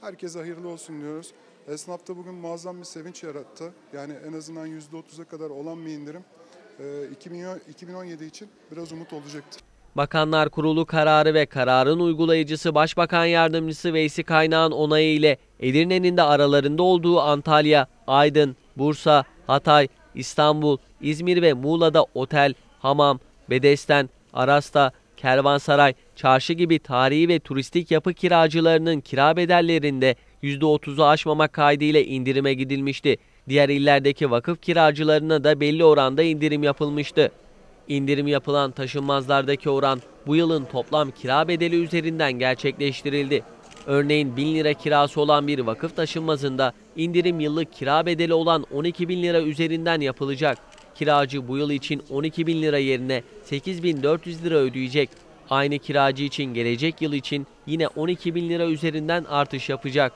Herkese hayırlı olsun diyoruz. Esnafta bugün muazzam bir sevinç yarattı. Yani en azından %30'a kadar olan bir indirim e, 2000 2017 için biraz umut olacaktır. Bakanlar Kurulu kararı ve kararın uygulayıcısı Başbakan Yardımcısı Veysi Kaynağ'ın onayı ile Edirne'nin de aralarında olduğu Antalya, Aydın, Bursa, Hatay, İstanbul, İzmir ve Muğla'da otel, hamam, bedesten, arasta, kervansaray, çarşı gibi tarihi ve turistik yapı kiracılarının kira bedellerinde %30'u aşmamak kaydıyla indirime gidilmişti. Diğer illerdeki vakıf kiracılarına da belli oranda indirim yapılmıştı. İndirim yapılan taşınmazlardaki oran bu yılın toplam kira bedeli üzerinden gerçekleştirildi. Örneğin 1000 lira kirası olan bir vakıf taşınmazında indirim yıllık kira bedeli olan 12 bin lira üzerinden yapılacak. Kiracı bu yıl için 12 bin lira yerine 8400 lira ödeyecek. Aynı kiracı için gelecek yıl için yine 12 bin lira üzerinden artış yapacak.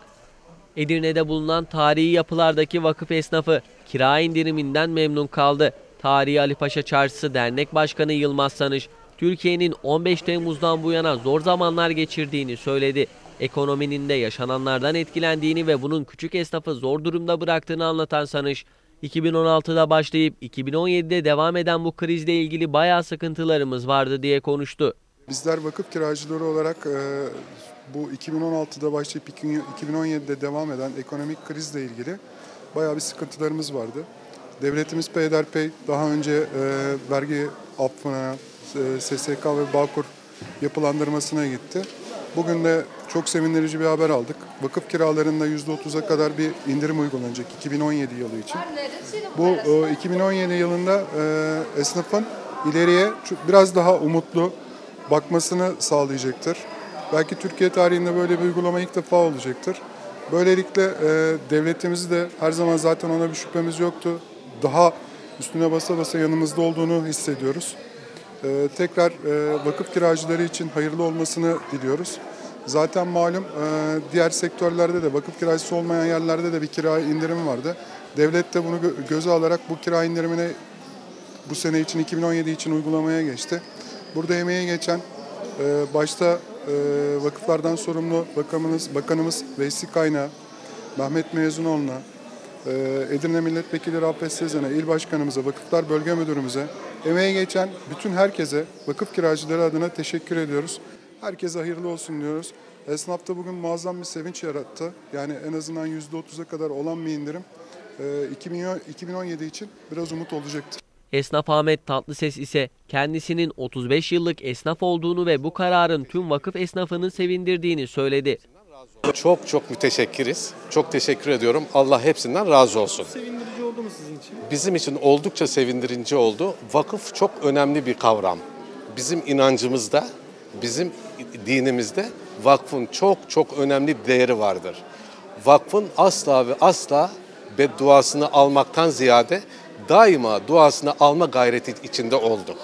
Edirne'de bulunan tarihi yapılardaki vakıf esnafı kira indiriminden memnun kaldı. Tarihi Ali Paşa Çarşısı Dernek Başkanı Yılmaz Sanış, Türkiye'nin 15 Temmuz'dan bu yana zor zamanlar geçirdiğini söyledi. Ekonominin de yaşananlardan etkilendiğini ve bunun küçük esnafı zor durumda bıraktığını anlatan Sanış, 2016'da başlayıp 2017'de devam eden bu krizle ilgili bayağı sıkıntılarımız vardı diye konuştu. Bizler vakıf kiracıları olarak e, bu 2016'da başlayıp 2017'de devam eden ekonomik krizle ilgili bayağı bir sıkıntılarımız vardı. Devletimiz peyderpey daha önce e, vergi affına, e, SSK ve Bağkur yapılandırmasına gitti. Bugün de çok sevindirici bir haber aldık. Vakıf kiralarında %30'a kadar bir indirim uygulanacak 2017 yılı için. Bu e, 2017 yılında esnafın ileriye biraz daha umutlu bakmasını sağlayacaktır. Belki Türkiye tarihinde böyle bir uygulama ilk defa olacaktır. Böylelikle e, devletimizi de her zaman zaten ona bir şüphemiz yoktu. Daha üstüne basa basa yanımızda olduğunu hissediyoruz. E, tekrar e, vakıf kiracıları için hayırlı olmasını diliyoruz. Zaten malum e, diğer sektörlerde de vakıf kiracısı olmayan yerlerde de bir kira indirimi vardı. Devlet de bunu gö- göze alarak bu kira indirimini bu sene için 2017 için uygulamaya geçti. Burada emeği geçen e, başta e, vakıflardan sorumlu bakanımız, bakanımız Veysi Kaynağı, Mehmet Mezunoğlu'na, e, Edirne Milletvekili Rafet Sezen'e, İl Başkanımıza, Vakıflar Bölge Müdürümüze, emeği geçen bütün herkese vakıf kiracıları adına teşekkür ediyoruz. Herkese hayırlı olsun diyoruz. Esnafta bugün muazzam bir sevinç yarattı. Yani en azından %30'a kadar olan bir indirim e, 2000 2017 için biraz umut olacaktır. Esnaf Ahmet Tatlıses ise kendisinin 35 yıllık esnaf olduğunu ve bu kararın tüm vakıf esnafını sevindirdiğini söyledi. Çok çok müteşekkiriz. Çok teşekkür ediyorum. Allah hepsinden razı olsun. Sevindirici oldu mu sizin için? Bizim için oldukça sevindirici oldu. Vakıf çok önemli bir kavram. Bizim inancımızda, bizim dinimizde vakfın çok çok önemli bir değeri vardır. Vakfın asla ve asla bedduasını almaktan ziyade daima duasını alma gayreti içinde olduk.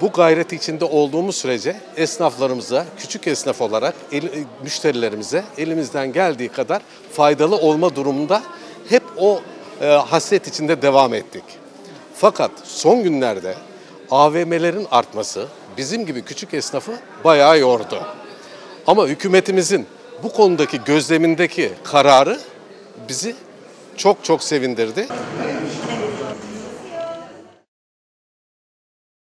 Bu gayret içinde olduğumuz sürece esnaflarımıza, küçük esnaf olarak el- müşterilerimize elimizden geldiği kadar faydalı olma durumunda hep o e, hasret içinde devam ettik. Fakat son günlerde AVM'lerin artması bizim gibi küçük esnafı bayağı yordu. Ama hükümetimizin bu konudaki gözlemindeki kararı bizi çok çok sevindirdi.